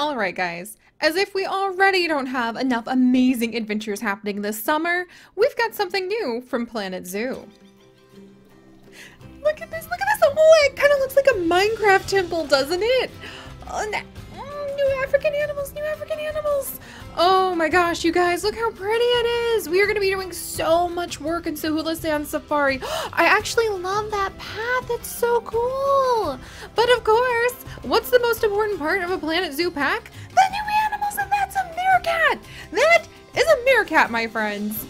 Alright guys, as if we already don't have enough amazing adventures happening this summer, we've got something new from Planet Zoo. Look at this, look at this! Oh, it kind of looks like a Minecraft temple, doesn't it? Oh, mm, new African animals, new African animals! Oh my gosh, you guys, look how pretty it is! We are going to be doing so much work in Sahula Sand Safari. I actually love that path, it's so cool! But of course, what's the most important part of a Planet Zoo pack? The new animals, and that's a meerkat! That is a meerkat, my friends!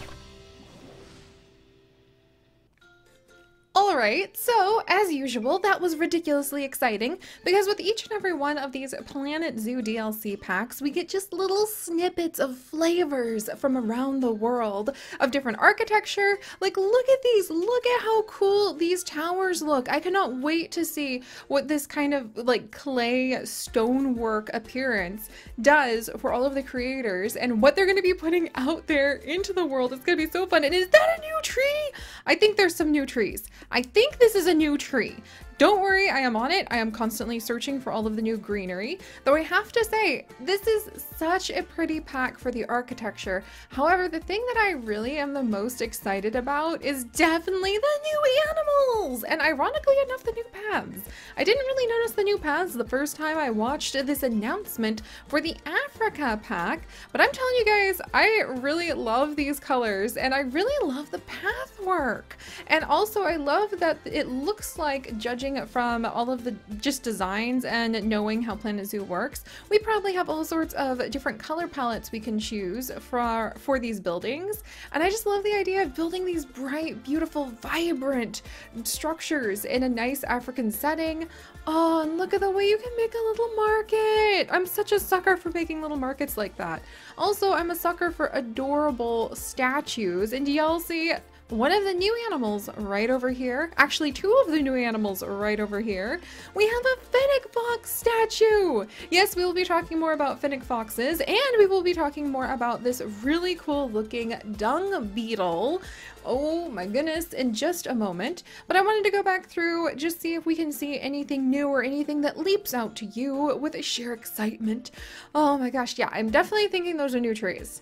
Alright, so as usual, that was ridiculously exciting because with each and every one of these Planet Zoo DLC packs, we get just little snippets of flavors from around the world of different architecture. Like, look at these, look at how cool these towers look. I cannot wait to see what this kind of like clay stonework appearance does for all of the creators and what they're going to be putting out there into the world. It's going to be so fun. And is that a new tree? I think there's some new trees. I think this is a new tree. Don't worry, I am on it. I am constantly searching for all of the new greenery. Though I have to say, this is such a pretty pack for the architecture. However, the thing that I really am the most excited about is definitely the new animals! And ironically enough, the new paths. I didn't really notice the new paths the first time I watched this announcement for the Africa pack, but I'm telling you guys, I really love these colors and I really love the path work. And also I love that it looks like judging from all of the just designs and knowing how Planet Zoo works, we probably have all sorts of different color palettes we can choose for, for these buildings. And I just love the idea of building these bright, beautiful, vibrant structures in a nice African setting. Oh, and look at the way you can make a little market. I'm such a sucker for making little markets like that. Also, I'm a sucker for adorable statues. And y'all see one of the new animals right over here, actually two of the new animals right over here, we have a fennec fox statue. Yes, we will be talking more about fennec foxes and we will be talking more about this really cool looking dung beetle. Oh my goodness, in just a moment. But I wanted to go back through, just see if we can see anything new or anything that leaps out to you with sheer excitement. Oh my gosh, yeah, I'm definitely thinking those are new trees.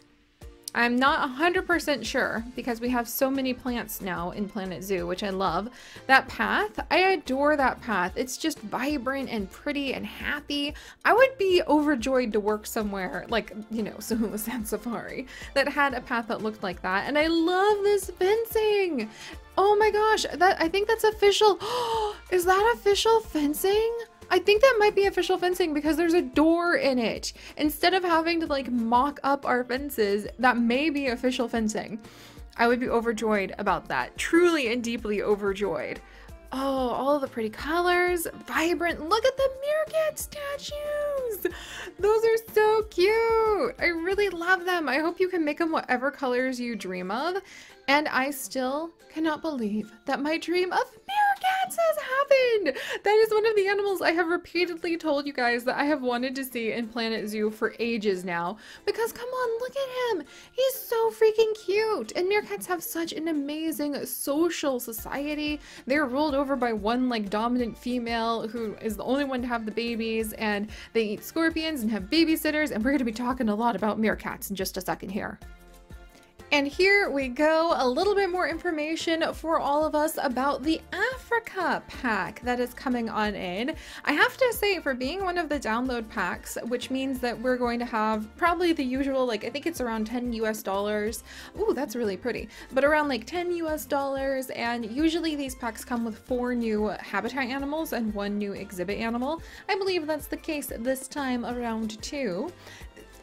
I'm not 100% sure because we have so many plants now in Planet Zoo, which I love. That path, I adore that path. It's just vibrant and pretty and happy. I would be overjoyed to work somewhere like, you know, Sahula Sand Safari that had a path that looked like that. And I love this fencing. Oh my gosh, that I think that's official. Is that official fencing? I think that might be official fencing because there's a door in it. Instead of having to like mock up our fences, that may be official fencing. I would be overjoyed about that. Truly and deeply overjoyed. Oh, all the pretty colors, vibrant. Look at the meerkat statues. Those are so cute. I really love them. I hope you can make them whatever colors you dream of. And I still cannot believe that my dream of meerkats has happened. That is one of the animals I have repeatedly told you guys that I have wanted to see in Planet Zoo for ages now. Because come on, look at him. He's so freaking cute. And meerkats have such an amazing social society. They're ruled over by one like dominant female who is the only one to have the babies and they eat scorpions and have babysitters and we're going to be talking a lot about meerkats in just a second here. And here we go, a little bit more information for all of us about the Africa pack that is coming on in. I have to say, for being one of the download packs, which means that we're going to have probably the usual, like, I think it's around 10 US dollars. Ooh, that's really pretty. But around like 10 US dollars, and usually these packs come with four new habitat animals and one new exhibit animal. I believe that's the case this time around too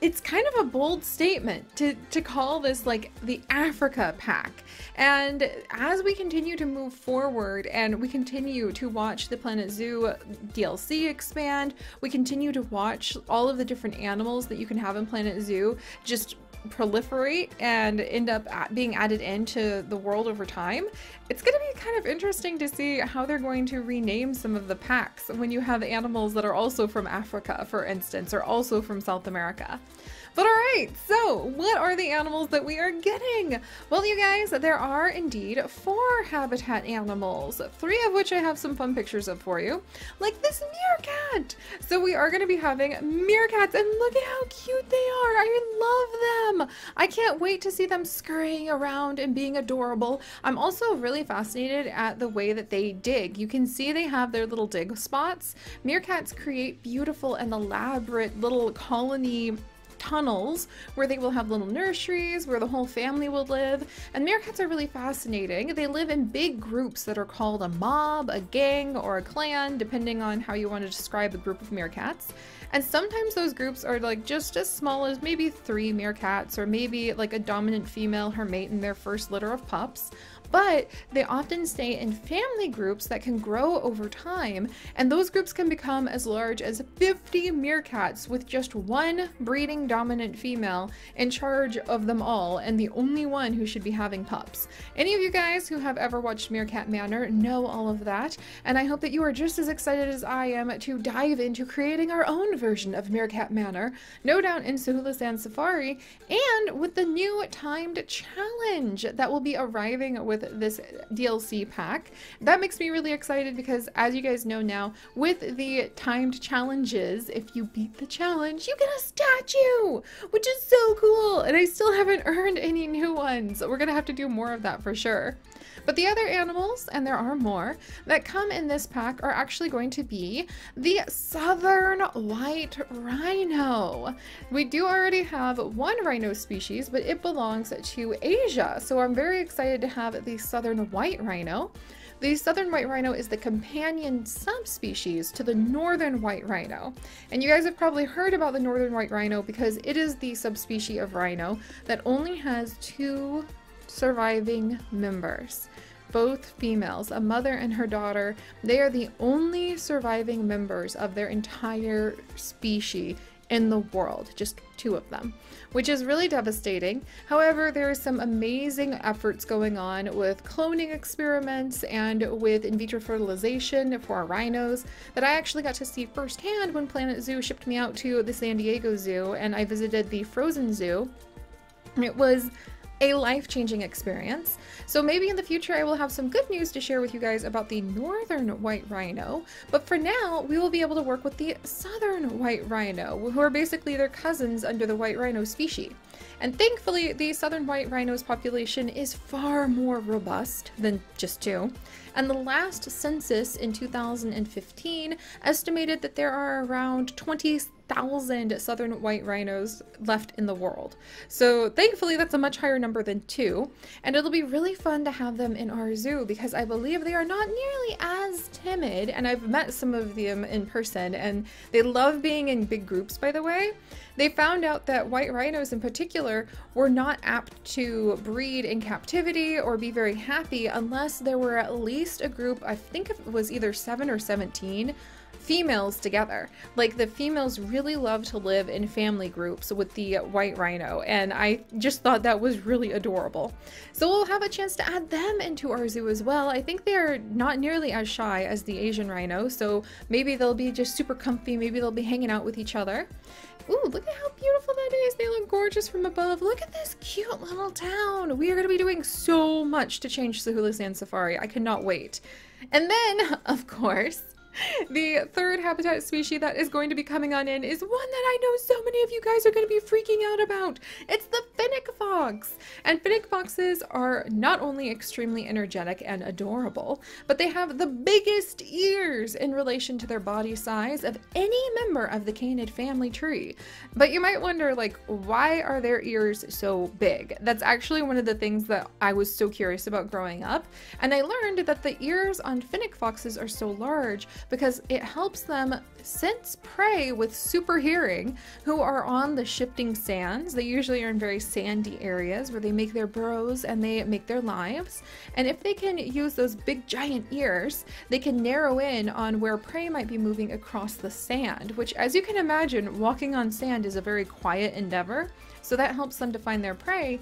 it's kind of a bold statement to, to call this like the Africa pack. And as we continue to move forward and we continue to watch the Planet Zoo DLC expand, we continue to watch all of the different animals that you can have in Planet Zoo just proliferate and end up being added into the world over time, it's going to be kind of interesting to see how they're going to rename some of the packs when you have animals that are also from Africa, for instance, or also from South America. But all right, so what are the animals that we are getting? Well, you guys, there are indeed four habitat animals, three of which I have some fun pictures of for you, like this meerkat. So we are going to be having meerkats, and look at how cute they are. I love them. I can't wait to see them scurrying around and being adorable. I'm also really fascinated at the way that they dig. You can see they have their little dig spots. Meerkats create beautiful and elaborate little colony tunnels where they will have little nurseries where the whole family will live. And meerkats are really fascinating. They live in big groups that are called a mob, a gang, or a clan, depending on how you want to describe a group of meerkats. And sometimes those groups are like just as small as maybe three meerkats or maybe like a dominant female, her mate, and their first litter of pups but they often stay in family groups that can grow over time, and those groups can become as large as 50 meerkats with just one breeding dominant female in charge of them all and the only one who should be having pups. Any of you guys who have ever watched Meerkat Manor know all of that, and I hope that you are just as excited as I am to dive into creating our own version of Meerkat Manor, no doubt in Sahula Sand Safari, and with the new timed challenge that will be arriving with with this DLC pack. That makes me really excited because as you guys know now, with the timed challenges, if you beat the challenge, you get a statue, which is so cool. And I still haven't earned any new ones. We're gonna have to do more of that for sure. But the other animals, and there are more, that come in this pack are actually going to be the southern white rhino. We do already have one rhino species, but it belongs to Asia. So I'm very excited to have the southern white rhino. The southern white rhino is the companion subspecies to the northern white rhino. And you guys have probably heard about the northern white rhino because it is the subspecies of rhino that only has two surviving members. Both females, a mother and her daughter, they are the only surviving members of their entire species in the world, just two of them, which is really devastating. However, there are some amazing efforts going on with cloning experiments and with in vitro fertilization for our rhinos that I actually got to see firsthand when Planet Zoo shipped me out to the San Diego Zoo and I visited the Frozen Zoo. It was a life-changing experience. So maybe in the future I will have some good news to share with you guys about the northern white rhino, but for now we will be able to work with the southern white rhino, who are basically their cousins under the white rhino species. And thankfully, the southern white rhino's population is far more robust than just two. And the last census in 2015 estimated that there are around 20 thousand southern white rhinos left in the world. So thankfully that's a much higher number than two. And it'll be really fun to have them in our zoo because I believe they are not nearly as timid. And I've met some of them in person and they love being in big groups by the way. They found out that white rhinos in particular were not apt to breed in captivity or be very happy unless there were at least a group, I think it was either 7 or 17, females together. Like the females really love to live in family groups with the white rhino, and I just thought that was really adorable. So we'll have a chance to add them into our zoo as well. I think they're not nearly as shy as the Asian rhino, so maybe they'll be just super comfy, maybe they'll be hanging out with each other. Ooh, look at how beautiful that is. They look gorgeous from above. Look at this cute little town. We are going to be doing so much to change Sahula Sand Safari. I cannot wait. And then, of course, the third habitat species that is going to be coming on in is one that I know so many of you guys are going to be freaking out about. It's the fennec fox. And fennec foxes are not only extremely energetic and adorable, but they have the biggest ears in relation to their body size of any member of the canid family tree. But you might wonder, like, why are their ears so big? That's actually one of the things that I was so curious about growing up. And I learned that the ears on fennec foxes are so large because it helps them sense prey with super hearing who are on the shifting sands. They usually are in very sandy areas where they make their burrows and they make their lives. And if they can use those big giant ears, they can narrow in on where prey might be moving across the sand, which as you can imagine, walking on sand is a very quiet endeavor. So that helps them to find their prey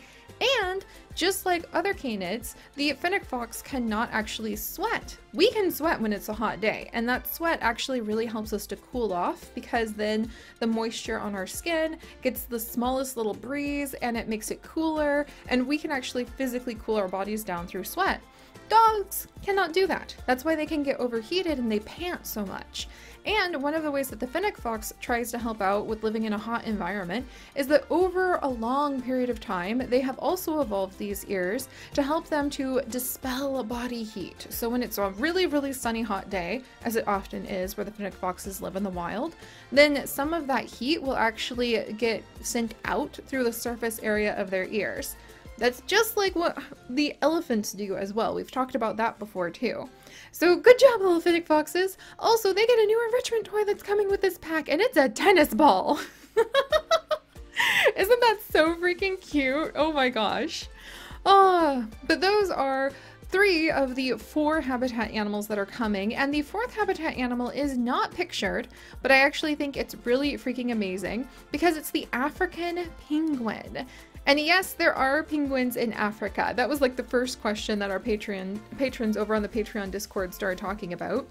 and just like other canids, the fennec fox cannot actually sweat. We can sweat when it's a hot day, and that sweat actually really helps us to cool off because then the moisture on our skin gets the smallest little breeze and it makes it cooler, and we can actually physically cool our bodies down through sweat. Dogs cannot do that. That's why they can get overheated and they pant so much. And one of the ways that the fennec fox tries to help out with living in a hot environment is that over a long period of time, they have also evolved these ears to help them to dispel body heat. So when it's a really, really sunny hot day, as it often is where the fennec foxes live in the wild, then some of that heat will actually get sent out through the surface area of their ears. That's just like what the elephants do as well. We've talked about that before too. So good job, fennec foxes. Also, they get a new enrichment toy that's coming with this pack, and it's a tennis ball. Isn't that so freaking cute? Oh my gosh. Oh, but those are three of the four habitat animals that are coming, and the fourth habitat animal is not pictured, but I actually think it's really freaking amazing because it's the African penguin. And yes, there are penguins in Africa. That was like the first question that our Patreon patrons over on the Patreon Discord started talking about.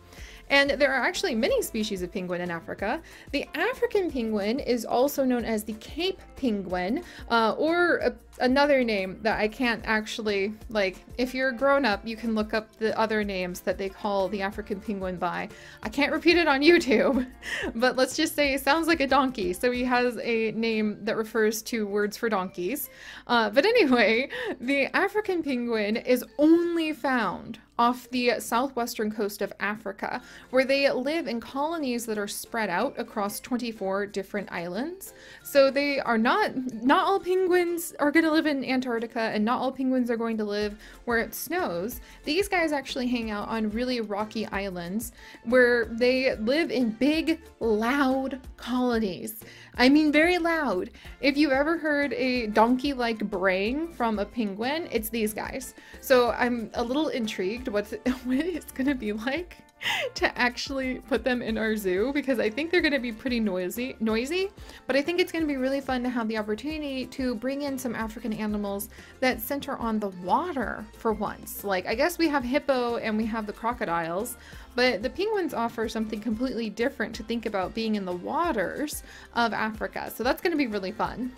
And there are actually many species of penguin in Africa. The African penguin is also known as the Cape penguin, uh, or a, another name that I can't actually, like, if you're a grown up, you can look up the other names that they call the African penguin by. I can't repeat it on YouTube, but let's just say it sounds like a donkey, so he has a name that refers to words for donkeys. Uh, but anyway, the African penguin is only found off the southwestern coast of Africa, where they live in colonies that are spread out across 24 different islands. So they are not, not all penguins are going to live in Antarctica and not all penguins are going to live where it snows. These guys actually hang out on really rocky islands where they live in big, loud colonies. I mean very loud. If you've ever heard a donkey-like braying from a penguin, it's these guys. So I'm a little intrigued what it's gonna be like to actually put them in our zoo because I think they're going to be pretty noisy, noisy, but I think it's going to be really fun to have the opportunity to bring in some African animals that center on the water for once. Like I guess we have hippo and we have the crocodiles, but the penguins offer something completely different to think about being in the waters of Africa. So that's going to be really fun.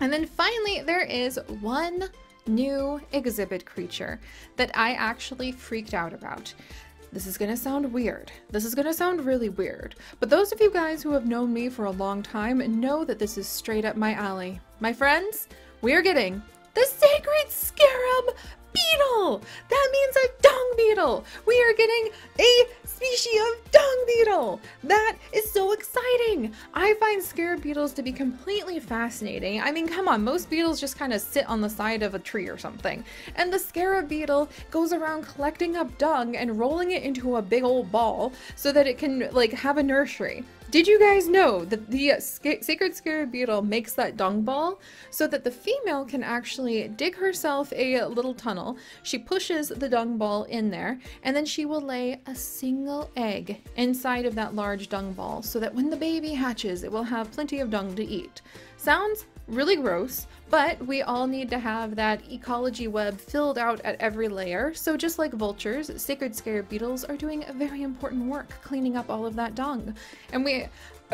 And then finally, there is one new exhibit creature that I actually freaked out about. This is gonna sound weird. This is gonna sound really weird. But those of you guys who have known me for a long time know that this is straight up my alley. My friends, we are getting the Sacred Scarab beetle! That means a dung beetle! We are getting of dung beetle! That is so exciting! I find scarab beetles to be completely fascinating. I mean, come on, most beetles just kind of sit on the side of a tree or something. And the scarab beetle goes around collecting up dung and rolling it into a big old ball so that it can, like, have a nursery. Did you guys know that the uh, sacred scarab beetle makes that dung ball so that the female can actually dig herself a little tunnel? She pushes the dung ball in there and then she will lay a single egg inside of that large dung ball so that when the baby hatches, it will have plenty of dung to eat. Sounds really gross, but we all need to have that ecology web filled out at every layer. So just like vultures, sacred scarab beetles are doing a very important work cleaning up all of that dung. And we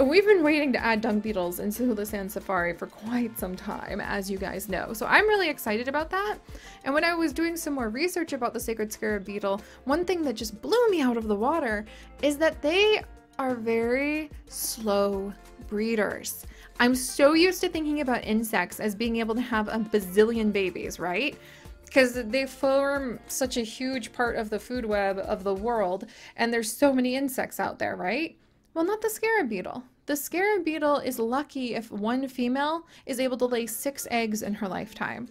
We've been waiting to add dung beetles into Hula Sand Safari for quite some time, as you guys know. So I'm really excited about that. And when I was doing some more research about the sacred scarab beetle, one thing that just blew me out of the water is that they are very slow breeders. I'm so used to thinking about insects as being able to have a bazillion babies, right? Because they form such a huge part of the food web of the world, and there's so many insects out there, right? Well, not the scarab beetle. The scarab beetle is lucky if one female is able to lay six eggs in her lifetime.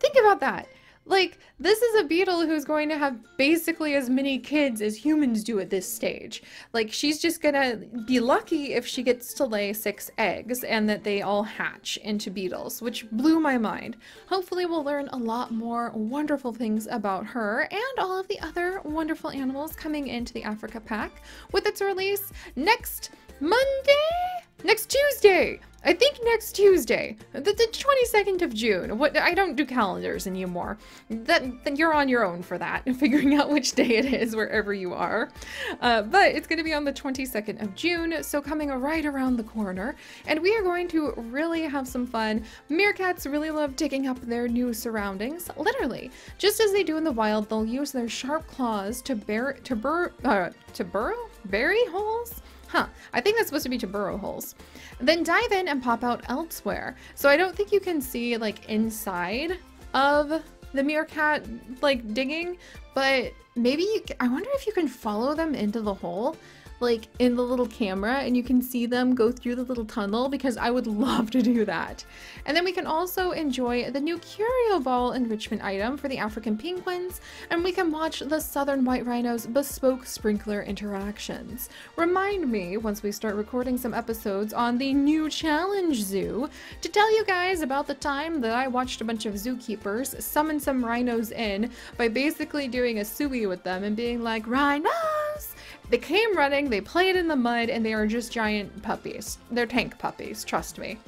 Think about that. Like, this is a beetle who's going to have basically as many kids as humans do at this stage. Like, she's just gonna be lucky if she gets to lay six eggs and that they all hatch into beetles, which blew my mind. Hopefully, we'll learn a lot more wonderful things about her and all of the other wonderful animals coming into the Africa Pack with its release next Monday? Next Tuesday! I think next Tuesday, the, the 22nd of June. What I don't do calendars anymore. That, that you're on your own for that, figuring out which day it is wherever you are. Uh, but it's going to be on the 22nd of June, so coming right around the corner, and we are going to really have some fun. Meerkats really love digging up their new surroundings, literally. Just as they do in the wild, they'll use their sharp claws to bear to bur uh, to burrow bury holes Huh, I think that's supposed to be to burrow holes. Then dive in and pop out elsewhere. So I don't think you can see like inside of the meerkat like digging, but maybe you, I wonder if you can follow them into the hole like in the little camera and you can see them go through the little tunnel because I would love to do that. And then we can also enjoy the new Curio Ball enrichment item for the African penguins and we can watch the Southern White Rhino's bespoke sprinkler interactions. Remind me once we start recording some episodes on the new Challenge Zoo to tell you guys about the time that I watched a bunch of zookeepers summon some rhinos in by basically doing a suey with them and being like, rhinos! They came running, they played in the mud, and they are just giant puppies. They're tank puppies, trust me.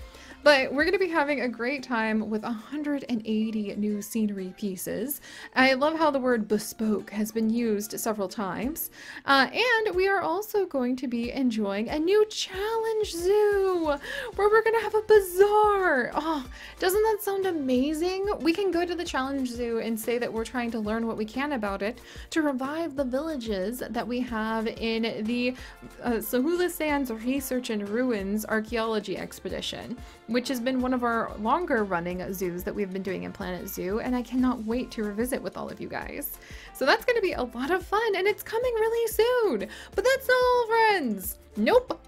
But we're going to be having a great time with 180 new scenery pieces. I love how the word bespoke has been used several times. Uh, and we are also going to be enjoying a new challenge zoo where we're going to have a bazaar. Oh, doesn't that sound amazing? We can go to the challenge zoo and say that we're trying to learn what we can about it to revive the villages that we have in the uh, Sahula Sands Research and Ruins archaeology expedition which has been one of our longer running zoos that we've been doing in Planet Zoo, and I cannot wait to revisit with all of you guys. So that's going to be a lot of fun, and it's coming really soon. But that's not all, friends. Nope.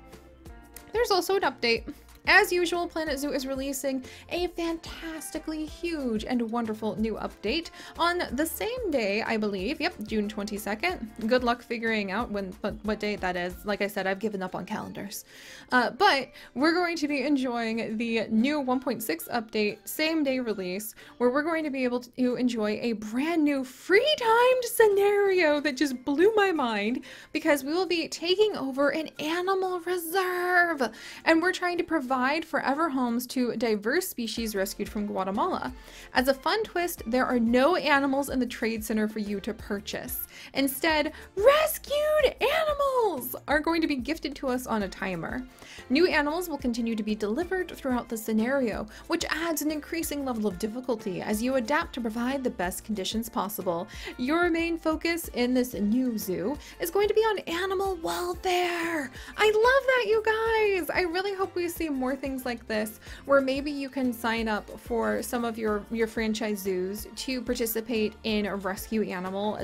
There's also an update. As usual, Planet Zoo is releasing a fantastically huge and wonderful new update on the same day, I believe. Yep, June 22nd. Good luck figuring out when what, date that is. Like I said, I've given up on calendars. Uh, but we're going to be enjoying the new 1.6 update, same day release, where we're going to be able to enjoy a brand new free timed scenario that just blew my mind because we will be taking over an animal reserve and we're trying to provide provide forever homes to diverse species rescued from Guatemala. As a fun twist, there are no animals in the Trade Center for you to purchase. Instead, rescued animals are going to be gifted to us on a timer. New animals will continue to be delivered throughout the scenario, which adds an increasing level of difficulty as you adapt to provide the best conditions possible. Your main focus in this new zoo is going to be on animal welfare. I love that, you guys! I really hope we see more things like this where maybe you can sign up for some of your, your franchise zoos to participate in rescue animal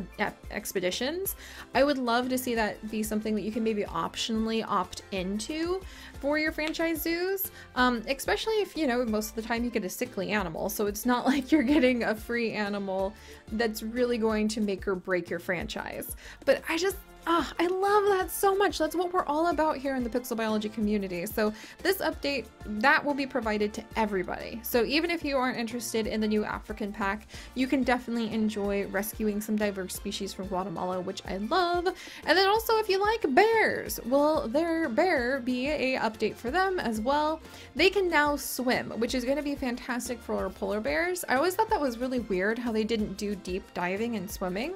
expeditions. I would love to see that be something that you can maybe optionally opt into for your franchise zoos, um, especially if, you know, most of the time you get a sickly animal. So it's not like you're getting a free animal that's really going to make or break your franchise. But I just, Oh, I love that so much. That's what we're all about here in the pixel biology community. So this update, that will be provided to everybody. So even if you aren't interested in the new African pack, you can definitely enjoy rescuing some diverse species from Guatemala, which I love. And then also if you like bears, will their bear be a update for them as well? They can now swim, which is going to be fantastic for our polar bears. I always thought that was really weird how they didn't do deep diving and swimming.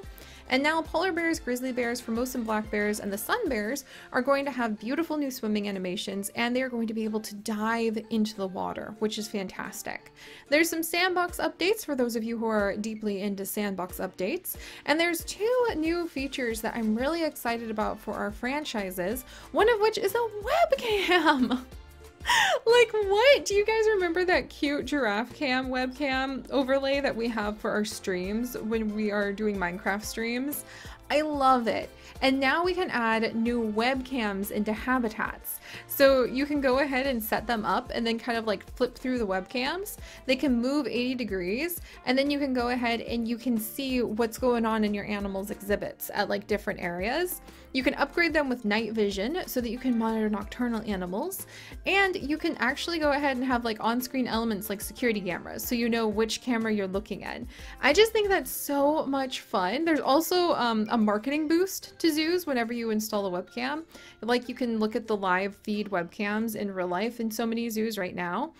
And now polar bears, grizzly bears, Formosan black bears, and the sun bears are going to have beautiful new swimming animations and they're going to be able to dive into the water, which is fantastic. There's some sandbox updates for those of you who are deeply into sandbox updates. And there's two new features that I'm really excited about for our franchises, one of which is a webcam. like what? Do you guys remember that cute giraffe cam webcam overlay that we have for our streams when we are doing Minecraft streams? I love it. And now we can add new webcams into habitats. So you can go ahead and set them up and then kind of like flip through the webcams. They can move 80 degrees and then you can go ahead and you can see what's going on in your animal's exhibits at like different areas. You can upgrade them with night vision so that you can monitor nocturnal animals. And you can actually go ahead and have like on-screen elements like security cameras so you know which camera you're looking at. I just think that's so much fun. There's also um, a marketing boost to zoos whenever you install a webcam. Like you can look at the live feed webcams in real life in so many zoos right now.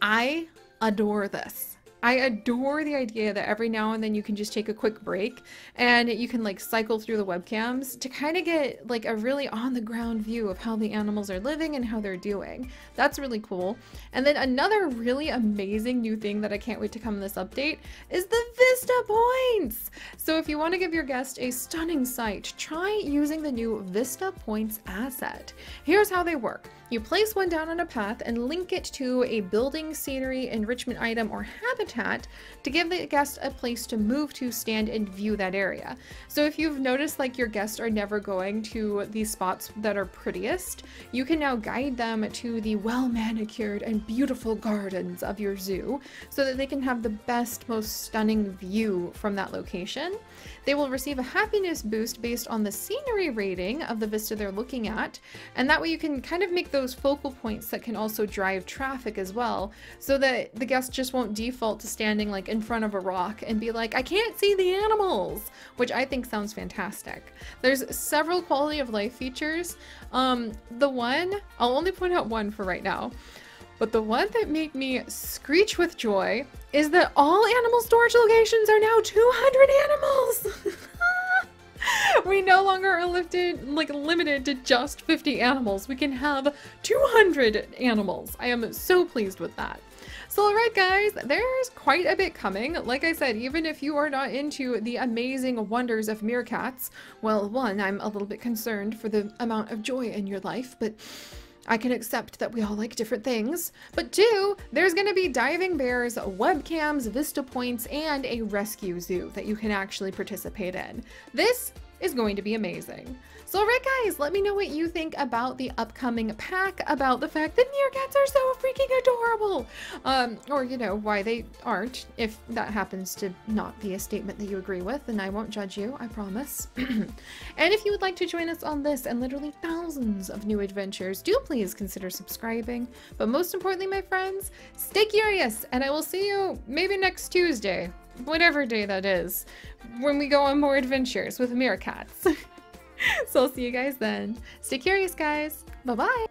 I adore this. I adore the idea that every now and then you can just take a quick break and you can like cycle through the webcams to kind of get like a really on the ground view of how the animals are living and how they're doing. That's really cool. And then another really amazing new thing that I can't wait to come in this update is the Vista Points. So if you want to give your guest a stunning sight, try using the new Vista Points asset. Here's how they work. You place one down on a path and link it to a building, scenery, enrichment item, or habitat to give the guest a place to move to, stand, and view that area. So if you've noticed like your guests are never going to these spots that are prettiest, you can now guide them to the well-manicured and beautiful gardens of your zoo so that they can have the best, most stunning view from that location. They will receive a happiness boost based on the scenery rating of the vista they're looking at, and that way you can kind of make those focal points that can also drive traffic as well, so that the guest just won't default to standing like in front of a rock and be like, I can't see the animals, which I think sounds fantastic. There's several quality of life features. Um, the one, I'll only point out one for right now. But the one that made me screech with joy is that all animal storage locations are now 200 animals! we no longer are lifted, like limited to just 50 animals. We can have 200 animals. I am so pleased with that. So alright guys, there's quite a bit coming. Like I said, even if you are not into the amazing wonders of meerkats, well one, I'm a little bit concerned for the amount of joy in your life, but I can accept that we all like different things. But two, there's going to be diving bears, webcams, vista points, and a rescue zoo that you can actually participate in. This is going to be amazing. So alright guys, let me know what you think about the upcoming pack, about the fact that meerkats are so freaking adorable! Um, or, you know, why they aren't. If that happens to not be a statement that you agree with, then I won't judge you, I promise. and if you would like to join us on this and literally thousands of new adventures, do please consider subscribing. But most importantly, my friends, stay curious, and I will see you maybe next Tuesday, whatever day that is, when we go on more adventures with meerkats. so I'll see you guys then. Stay curious, guys. Bye-bye.